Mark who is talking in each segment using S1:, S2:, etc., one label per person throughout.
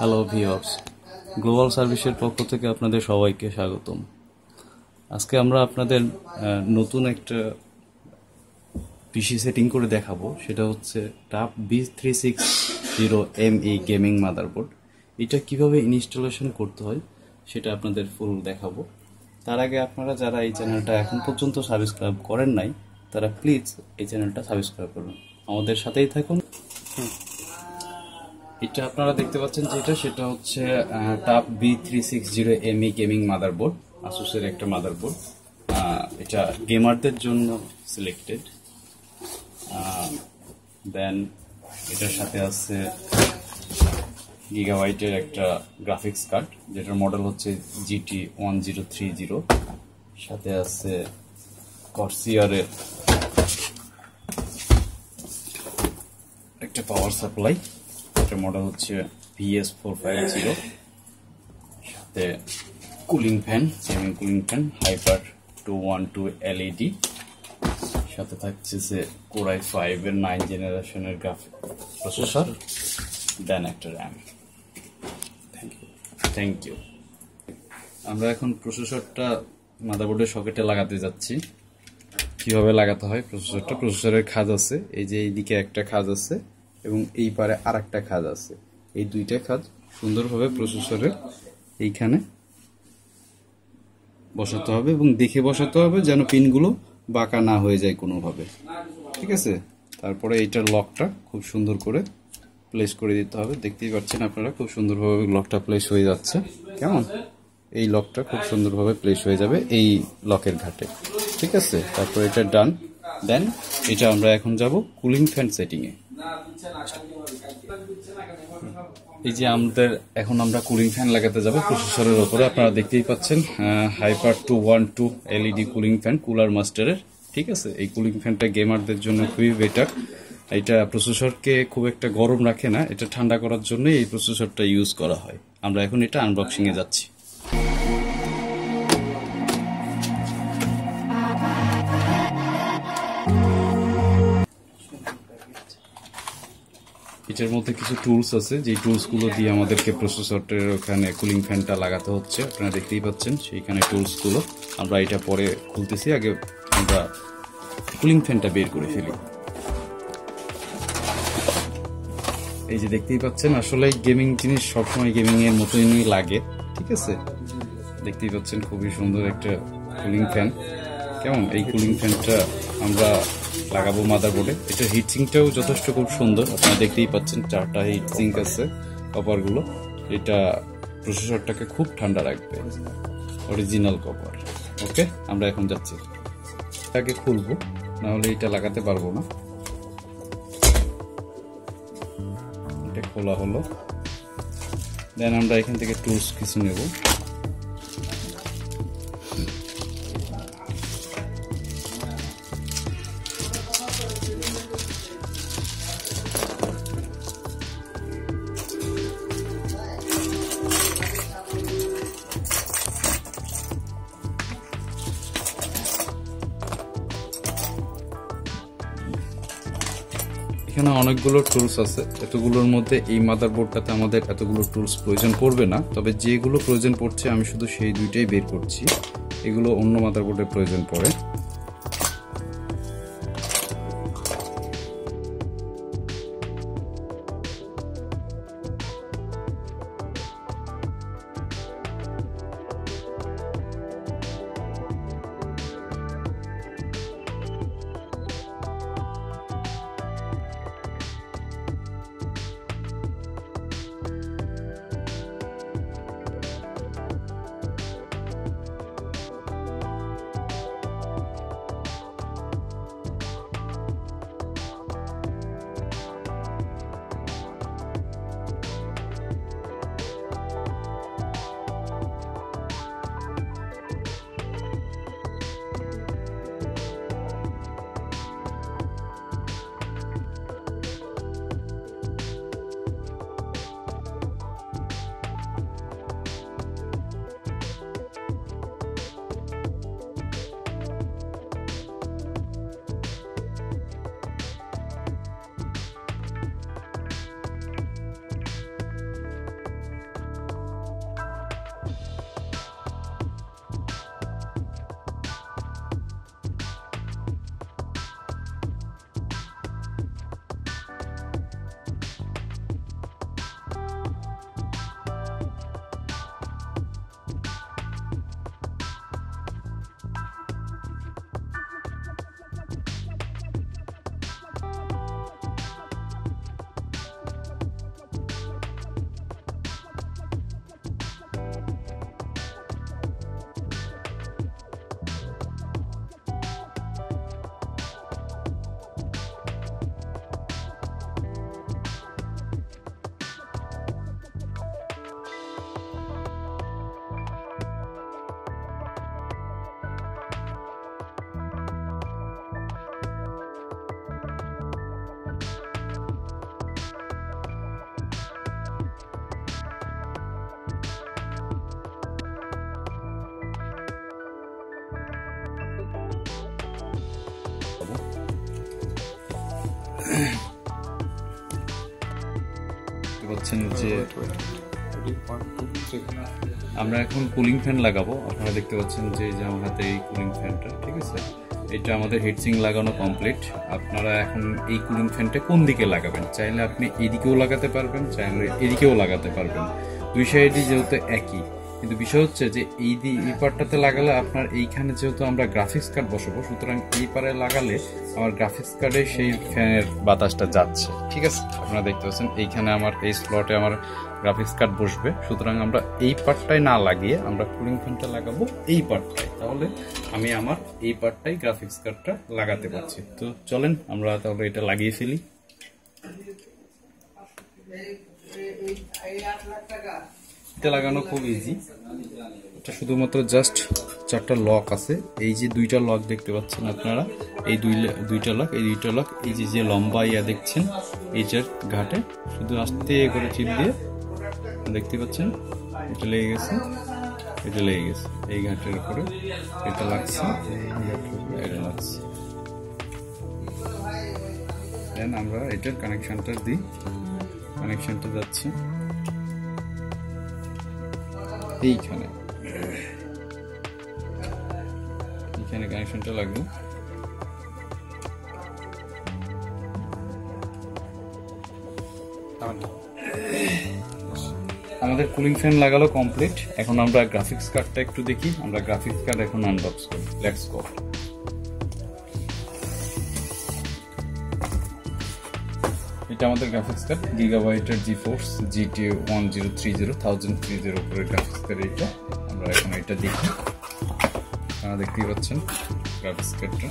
S1: Hello viewers global সার্ভিসের পক্ষ থেকে আপনাদের সবাইকে স্বাগতম। আজকে আমরা আপনাদের নতুন একটা পিসি সেটিং করে দেখাবো। সেটা হচ্ছে TUF B three six zero M E gaming motherboard এটা কীভাবে ইনস্টলেশন করতে হয়, সেটা আপনাদের ফুল দেখাবো। তার আগে আপনারা যারা এই চ্যানেলটা এখন পর্যন্ত সাবস্ক্রাইব করেন নাই, তারা প্লিজ এই চ্যানেলটা সাবস্ক্রাইব করুন। আমাদের সাথেই থাকুন। এটা আপনারা দেখতে পাচ্ছেন যেটা, সেটা হচ্ছে TUF B three six zero M E gaming motherboard আসুসের একটা মাদারবোর্ড এটা গেমারদের জন্য সিলেক্টেড দেন এটার সাথে আছে গিগাবাইটের একটা গ্রাফিক্স কার্ড যেটার মডেল হচ্ছে GT one zero three zero সাথে আছে কর্সিয়ারের একটা পাওয়ার সাপ্লাই এটার মডেল হচ্ছে ভিএস ফোর ফাইভ জিরো সাথে cooling fan gaming cooling fan hyper two one two LED সাথে থাকছে যে কোরাই ফাইভ এর নাইন জেনারেশনের গ্রাফিক প্রসেসর দেন একটা RAM thank you thank you আমরা এখন প্রসেসরটা মাদারবোর্ডের সকেটে লাগাতে যাচ্ছি। কীভাবে লাগাতে হয়? প্রসেসরটা প্রসেসরের খাজ আছে। এই যে এইদিকে একটা খাজ আছে। এবং এই পারে আর একটা খাজ আছে। এই দুইটা খাজ সুন্দরভাবে প্রসেসরের এইখানে বসাতে হবে এবং দেখে বসাতে হবে যেন পিনগুলো বাঁকা না হয়ে যায় কোনোভাবে। ঠিক আছে? তারপরে এইটার লকটা খুব সুন্দর করে প্লেস করে দিতে হবে। দেখতেই পাচ্ছেন আপনারা খুব সুন্দরভাবে লকটা প্লেস হয়ে যাচ্ছে। কেমন? এই লকটা খুব সুন্দরভাবে প্লেস হয়ে যাবে এই লকের ঘাটে। ঠিক আছে? তারপর এটা ডান দেন এটা আমরা এখন যাব কুলিং ফ্যান সেটিং এই যে আমাদের, এখন আমরা কুলিং ফ্যান লাগাতে যাব প্রসেসরের ওপরে আপনারা দেখতেই পাচ্ছেন hyper two one two LED cooling fan cooler মাস্টারের ঠিক আছে? এই কুলিং ফ্যানটা গেমারদের জন্য খুবই বেটার এটা প্রসেসরকে খুব একটা গরম রাখে না, এটা ঠান্ডা করার জন্য এই প্রসেসরটা ইউজ করা হয়। আমরা এখন এটা আনবক্সিংয়ে যাচ্ছি। এটার মধ্যে কিছু টুলস আছে যে টুলসগুলো দিয়ে আমাদেরকে প্রসেসরের ওখানে কুলিং ফ্যানটা লাগাতে হচ্ছে। আপনারা দেখতেই পাচ্ছেন সেইখানে টুলসগুলো আমরা এটা পরে খুলতেছি, আগে আমরা কুলিং ফ্যানটা বের করে ফেলি। এই যে দেখতেই পাচ্ছেন, আসলে গেমিং জিনিস সবসময় গেমিং এর মতনই লাগে, ঠিক আছে? দেখতেই পাচ্ছেন খুবই সুন্দর একটা কুলিং ফ্যান কেমন? এই কুলিং ফ্যানটা আমরা লাগাবো মাদার মাদারবোর্ডে এটা হিটসিংটাও যথেষ্ট খুব সুন্দর। আপনারা দেখতেই পাচ্ছেন চারটা হিটসিং আছে কপারগুলো এটা প্রসেসরটাকে খুব ঠান্ডা রাখবে। অরিজিনাল কপার ওকে আমরা এখন যাচ্ছি। এটাকে খুলবো। না হলে এটা লাগাতে পারব না। এটা খোলা হলো। দেন আমরা এখান থেকে টুলস কিছু নেব। এখানে অনেকগুলো টুলস আছে। এতগুলোর মধ্যে এই মাদারবোর্ডটাতে আমাদের এতগুলো টুলস প্রয়োজন পড়বে না। তবে যেগুলো প্রয়োজন পড়ছে, আমি শুধু সেই দুইটাই বের করছি। এগুলো অন্য মাদারবোর্ডের প্রয়োজন পড়ে। পাচ্ছেন যে আমরা এখন কুলিং ফ্যান লাগাবো। আপনারা দেখতে পাচ্ছেন যে আমার হাতে এই কুলিং ফ্যানটা ঠিক আছে? এটা আমাদের হিটসিং লাগানো কমপ্লিট আপনারা এখন এই কুলিং ফ্যানটা কোন দিকে লাগাবেন? চাইলে আপনি এদিকেও লাগাতে পারবেন চাইলে এদিকেও লাগাতে পারবেন। দুই সাইডই যেহেতু একই। কিন্তু বিষয় হচ্ছে যে এই এই পার্টটাতে লাগালে আপনার এইখানে যেহেতু আমরা গ্রাফিক্স কার্ড বসাবো, সুতরাং এই পারে লাগালে আমার গ্রাফিক্স কার্ডে সেই ফ্যানের বাতাসটা যাচ্ছে। ঠিক আছে? আপনারা দেখতে পাচ্ছেন, এইখানে আমার, এই স্লটে আমার গ্রাফিক্স কার্ড বসবে। সুতরাং আমরা এই পার্টটাই না লাগিয়ে আমরা কুলিং ফ্যানটা লাগাবো এই পার্টটাই তাহলে আমি আমার এই পার্টটাই গ্রাফিক্স কার্ডটা লাগাতে পারছি। তো চলেন, আমরা তাহলে এটা লাগিয়ে ফেলি। এটা লাগানো খুব ইজি এটা শুধুমাত্র জাস্ট চারটা লক আছে। এই যে দুইটা লক দেখতে পাচ্ছেন আপনারা, এই দুই দুইটা লক এই দুইটা লক এই যে যে লম্বা ইয়া দেখছেন এইটার ঘাটে, শুধু আস্তে করে চিপ দিয়ে দেখতে পাচ্ছেন, এটা লেগে গেছে, এটা লেগে গেছে, এই ঘাটের উপরে এটা লাগছে এটা লাগছে। দেন আমরা এটার কানেকশনটা দিই। কানেকশনটা যাচ্ছে। এইখানে এইখানে কানেকশনটা লাগবে। আমাদের কুলিং ফ্যান লাগালো কমপ্লিট এখন আমরা গ্রাফিক্স কার্ডটা একটু দেখি। আমরা গ্রাফিক্স কার্ড এখন আনবক্স করি। লেটস গো এটা আমাদের graphics card গিগাবাইটের GeForce GT one zero three zero thousand three zero উপরে গ্রাফিক্স কার্ড এটা আমরা এখন এটা দেখি। আপনারা দেখতেই পাচ্ছেন গ্রাফিক্স কার্ডটা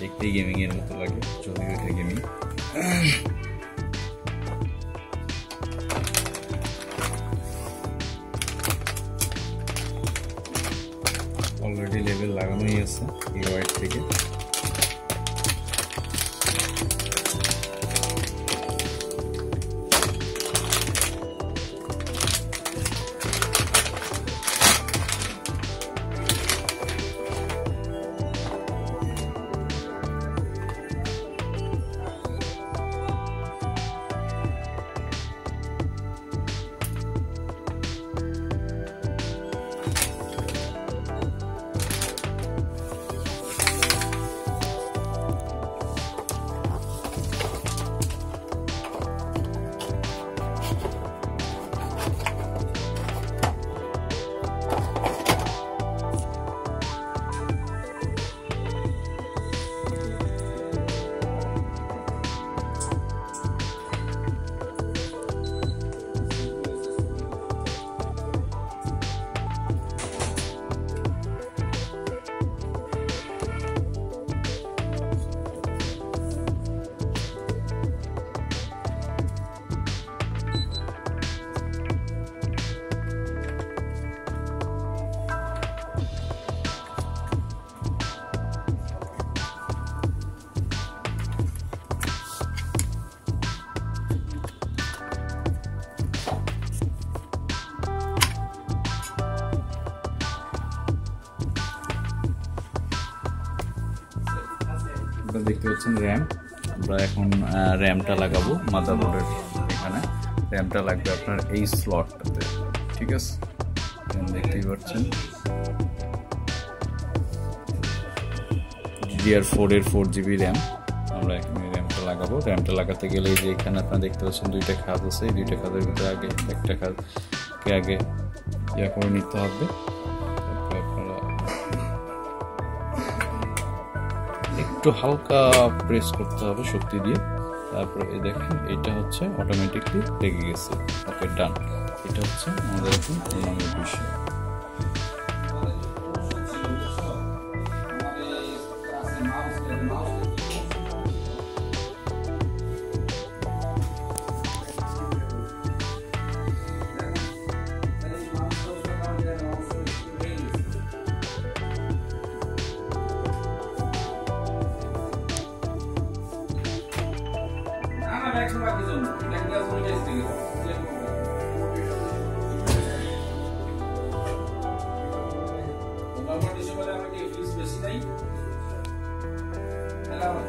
S1: দেখতেই গেমিং এর মতো লাগে যদিও এটা গেমিং অলরেডি লেভেল লাগানোই আছে গিগাবাইট থেকে। আপনারা দেখতে পাচ্ছেন র্যাম। আমরা এখন র্যামটা লাগাবো মাদারবোর্ডের এখানে। র্যামটা লাগবে আপনার এই স্লটটাতে ঠিক আছে? দেখতেই পাচ্ছেন। ডিডিআর ফোর এর ফোর জিবি র্যাম। আমরা এখানে র্যামটা লাগাবো। র্যামটা লাগাতে গেলে যে এখানে আপনারা দেখতে পাচ্ছেন দুইটা খাত আছে। এই দুইটা খাতের ভিতরে আগে একটা খাতকে আগে ইয়া করে নিতে হবে। একটু হালকা প্রেস করতে হবে শক্তি দিয়ে। তারপরে এই দেখেন, এটা হচ্ছে অটোমেটিকলি লেগে গেছে। ওকে ডান এটা হচ্ছে আমাদের এখন next one
S2: is on. Next class one is together. Kalau mau disuruh apa dia, please bersih lagi. Kalau